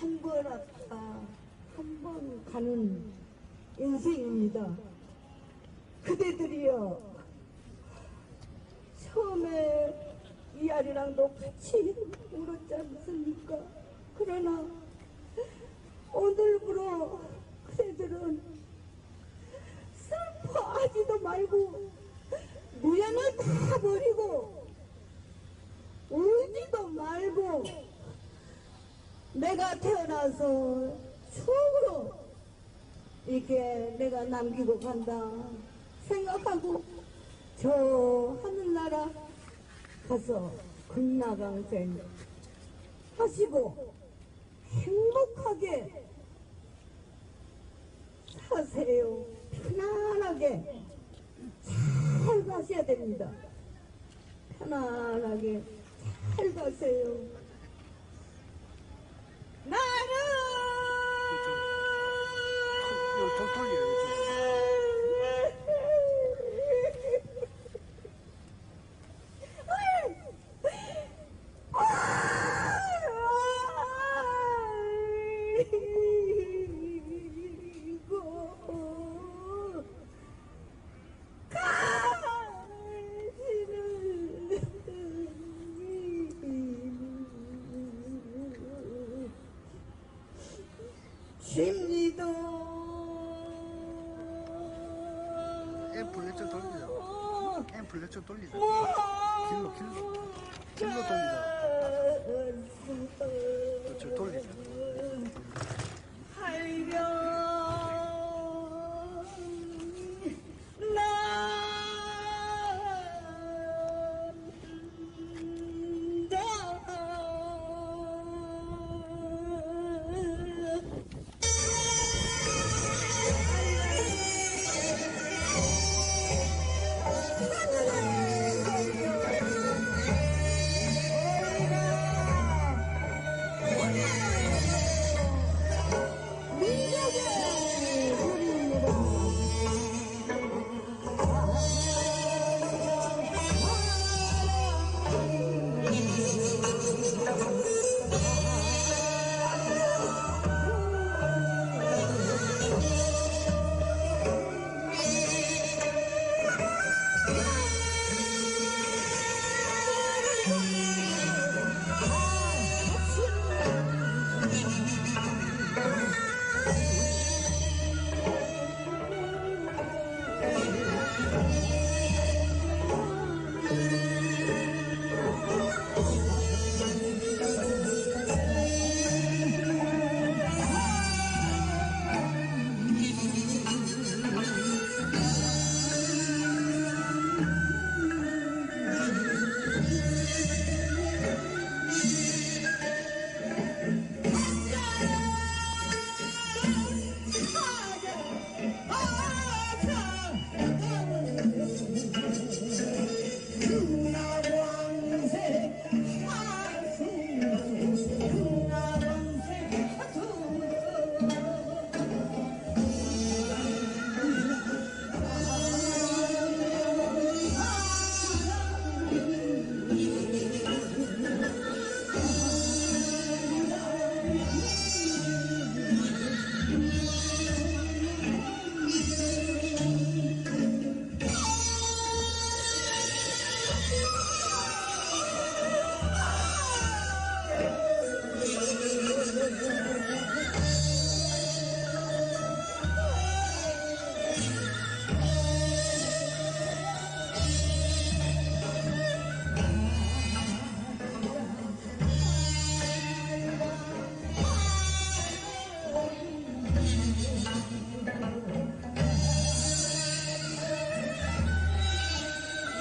한 번 왔다 한 번 가는 인생입니다. 그대들이요 처음에 이 아리랑도 같이 울었지 않습니까? 그러나 오늘부로 그대들은 슬퍼하지도 말고 미련을 다 버리고 울지도 말고 내가 태어나서 추억으로 이렇게 내가 남기고 간다 생각하고 저 하늘나라 가서 금나강생 하시고 행복하게 사세요. 편안하게 잘 가셔야 됩니다. 편안하게 잘 가세요. 좀 돌려요, 아이고 가시는 심리도 앰플 좀 돌리자. 좀 돌리자. 뭐 길로, 길로. 길로 돌리자. 그렇죠, 돌리자.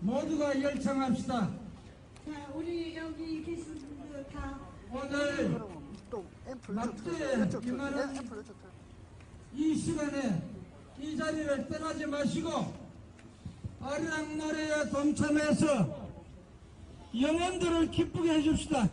모두가 열창합시다. 자, 우리 여기 계신 분들 다 오늘 돌려. 이만한-. 이 시간에 이 자리를 떠나지 마시고 아리랑 노래에 동참해서 영혼들을 기쁘게 해줍시다.